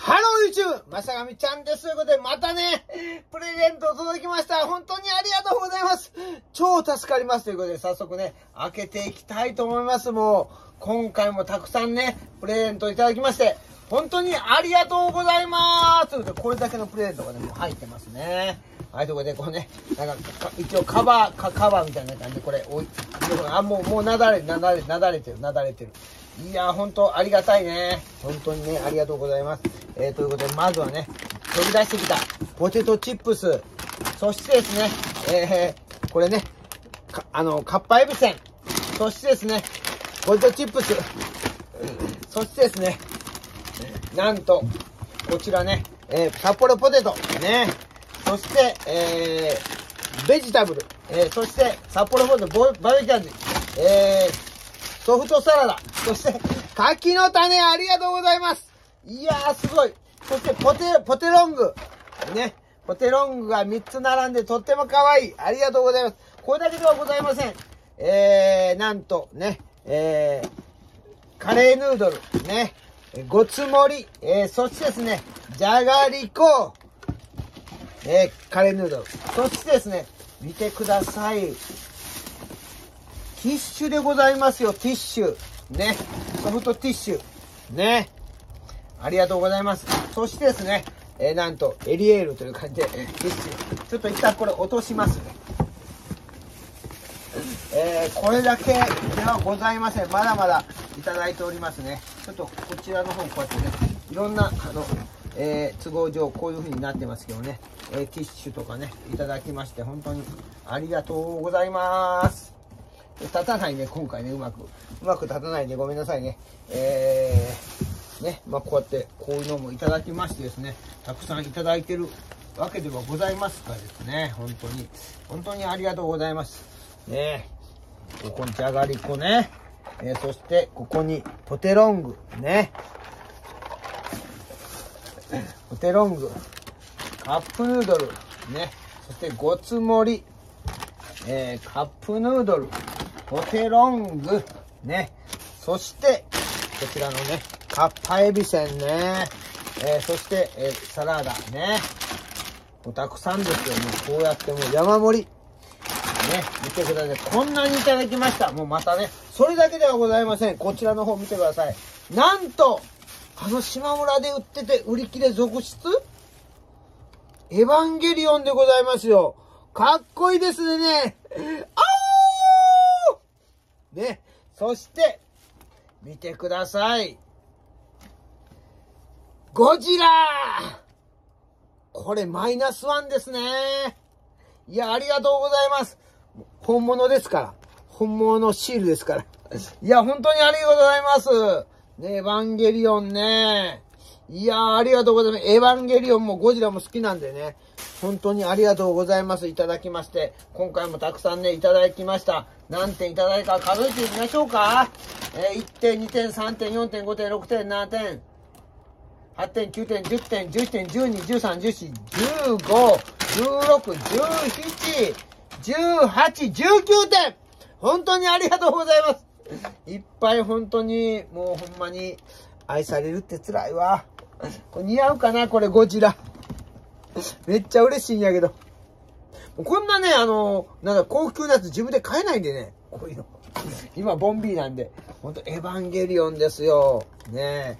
Hello YouTube! まさがみちゃんです。ということで、またね、プレゼント届きました。本当にありがとうございます。超助かります。ということで、早速ね、開けていきたいと思います。もう、今回もたくさんね、プレゼントいただきまして、本当にありがとうございます。ということで、これだけのプレゼントがね、もう入ってますね。はい、ということで、こうね、なんか、一応カバー、かカバーみたいな感じで、これ、おい、あ、もう、もうなだれ、なだれ、なだれてる、なだれてる。いやー、本当ありがたいね。本当にね、ありがとうございます。えー、ということで、まずはね、取り出してきたポテトチップス。そしてですね、えー、これね、かあの、カッパエビせん。そしてですね、ポテトチップス。そしてですね、なんと、こちらね、えー、札幌ポテト。ね。そして、えー、ベジタブル。えー、そして、札幌ポテト、バーベキュー味。えー、ソフトサラダ。そして、柿の種ありがとうございます。いやー、すごい。そして、ポテ、ポテロング。ね。ポテロングが3つ並んでとっても可愛い。ありがとうございます。これだけではございません。えー、なんと、ね、えー、カレーヌードル。ね。ごつ盛り。えー、そしてですね、じゃがりこ。えー、カレーヌードル。そしてですね、見てください。ティッシュでございますよ、ティッシュ。ね。ソフトティッシュ。ね。ありがとうございます。そしてですね、えー、なんと、エリエールという感じで、えティッシュ。ちょっと一旦これ落としますね。えー、これだけではございません。まだまだいただいておりますね。ちょっとこちらの方こうやってね、いろんな、あの、えー、都合上こういう風になってますけどね、えー、ティッシュとかね、いただきまして、本当にありがとうございます。立たないね、今回ね、うまく。うまく立たないでごめんなさいね。えー、ね、まあこうやって、こういうのもいただきましてですね、たくさんいただいてるわけではございますがですね、本当に、本当にありがとうございます。ねここにじゃがりこね。えー、そして、ここにポテロング。ね。ポテロング。カップヌードル。ね。そして、ごつ盛り。えー、カップヌードル。ポテロング。ね。そして、こちらのね、カッパエビせんね。えー、そして、え、サラダね。もうたくさんですよ。もうこうやってもう山盛り。ね、見てください。こんなにいただきました。もうまたね、それだけではございません。こちらの方見てください。なんと、あの島村で売ってて売り切れ続出？エヴァンゲリオンでございますよ。かっこいいですね。あおーね、そして、見てください。ゴジラこれマイナスワンですね。いや、ありがとうございます。本物ですから。本物のシールですから。いや、本当にありがとうございます。ね、エヴァンゲリオンね。いやありがとうございます。エヴァンゲリオンもゴジラも好きなんでね。本当にありがとうございます。いただきまして。今回もたくさんね、いただきました。何点いただいたか数えてみましょうか。えー、1点、2点、3点、4点、5点、6点、7点。8点、9点、10点、11点、12、13、14、15、16、17、18、19点本当にありがとうございますいっぱい本当に、もうほんまに愛されるって辛いわ。これ似合うかなこれゴジラ。めっちゃ嬉しいんやけど。こんなね、あの、なんだ、高級なやつ自分で買えないんでね。こういうの。今、ボンビーなんで。ほんと、エヴァンゲリオンですよ。ね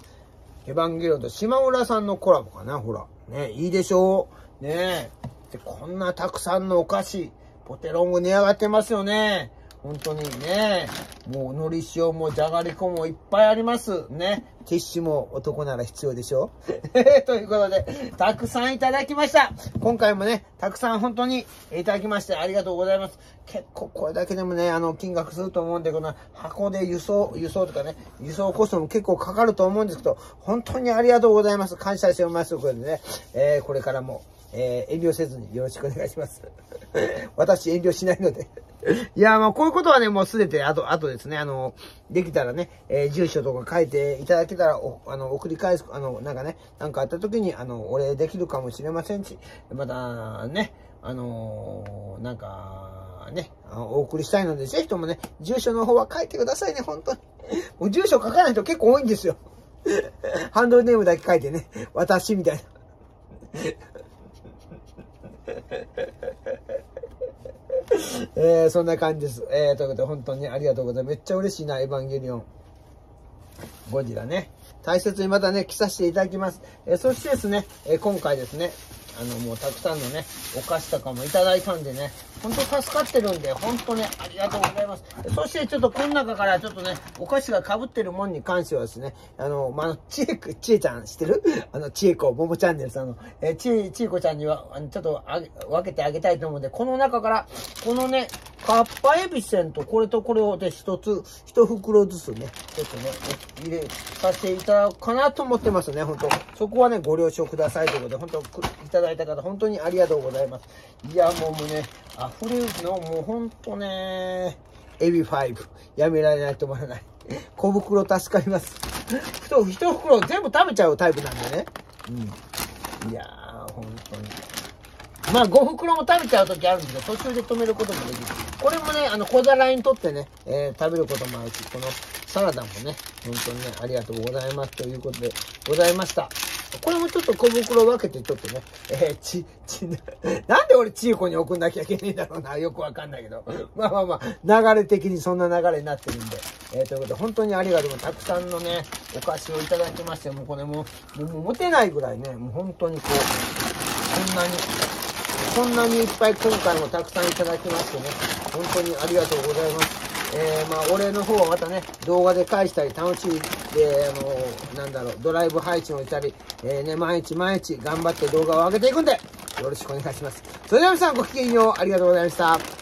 エヴァンゲリオンと島村さんのコラボかなほら。ねいいでしょう。ねで、こんなたくさんのお菓子、ポテロング値上がってますよね。本当にね、もう、のり塩もじゃがりこもいっぱいあります。ね。ティッシュも男なら必要でしょ ということで、たくさんいただきました。今回もね、たくさん本当にいただきましてありがとうございます。結構これだけでもね、あの、金額すると思うんで、この箱で輸送、輸送とかね、輸送コストも結構かかると思うんですけど、本当にありがとうございます。感謝しております。ことでね、えー、これからも、えー、遠慮せずによろしくお願いします。私遠慮しないので。いや、まあこういうことはね、もうすべて、あと、あとですね、あの、できたらね、えー、住所とか書いていただけたら、お、あの、送り返す、あの、なんかね、なんかあった時に、あの、お礼できるかもしれませんし、また、ね、あのー、なんか、ね、お送りしたいので、ぜひともね、住所の方は書いてくださいね、本当に。もう住所書かない人結構多いんですよ。ハンドルネームだけ書いてね、私みたいな。えー、そんな感じです。えー、ということで本当にありがとうございます。めっちゃ嬉しいな、エヴァンゲリオン。ゴジラね。大切にまたね、着させていただきます。えー、そしてですね、え、今回ですね、あの、もうたくさんのね、お菓子とかもいただいたんでね、本当助かってるんで、本当ね、ありがとうございます。そしてちょっとこの中からちょっとね、お菓子が被ってるもんに関してはですね、あの、まあ、ちえく、ちえちゃん知ってる？あの、ちえこ、ももチャンネルさんの、えー、ちえ、ちえこちゃんには、ちょっとあ、分けてあげたいと思うんで、この中から、このね、カッパエビセンとこれとこれをで一つ、一袋ずつね、ちょっとね、入れさせていただくかなと思ってますね、本当そこはね、ご了承くださいということで、本当いただいた方、本当にありがとうございます。いや、もうもうね、溢れるの、もう本当ね、エビ5、やめられないと思わない。小袋助かります。一袋全部食べちゃうタイプなんでね。うん。いやー、本当に。まあ、5袋も食べちゃう時あるんですけど、途中で止めることもできる。これもね、あの、小皿にとってね、えー、食べることもあるし、このサラダもね、本当にね、ありがとうございますということでございました。これもちょっと小袋分けてちょっとね、えー、ち、ち、なんで俺ちいこに送んなきゃいけないんだろうな、よくわかんないけど。まあまあまあ、流れ的にそんな流れになってるんで。えー、ということで、本当にありがとう。たくさんのね、お菓子をいただきまして、もうこれも、もう持てないぐらいね、もう本当にこう、こんなに、こんなにいっぱい今回もたくさんいただきましてね、本当にありがとうございます。えー、まあ、お礼の方はまたね、動画で返したり、楽しい、で、あの、なんだろう、ドライブ配置もいたり、えー、ね、毎日毎日頑張って動画を上げていくんで、よろしくお願いします。それでは皆さんごきげんよう、ありがとうございました。